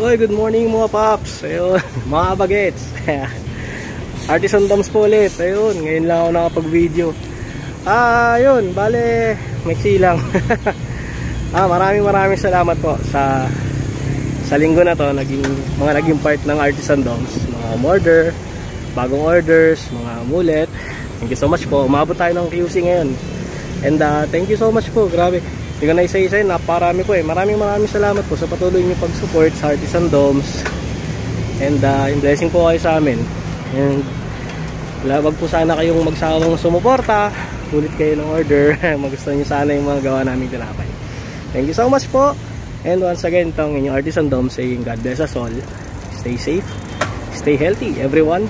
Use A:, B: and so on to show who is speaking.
A: Uy, good morning mga paps. Ayun, mga bagets. Artisan Doms po ulit. Ayun, ngayon lang ako nakapag-video. Ah, ayun, bale, maiksi lang. ah, maraming maraming salamat po sa sa linggo na to, naging mga naging part ng Artisan Doms, mga order, bagong orders, mga mulet. Thank you so much po. Umabot tayo ng QC ngayon. And uh, thank you so much po. Grabe. Hindi ko na isa-isa yun. Naparami po eh. Maraming maraming salamat po sa patuloy niyo pag-support sa Artisan Domes. And uh, yung blessing po kayo sa amin. And wag po sana kayong magsawang sumuporta. Ulit kayo ng order. Magustuhan niyo sana yung mga gawa namin tinapay. Thank you so much po. And once again, itong inyong Artisan Dome saying God bless us all. Stay safe. Stay healthy, everyone.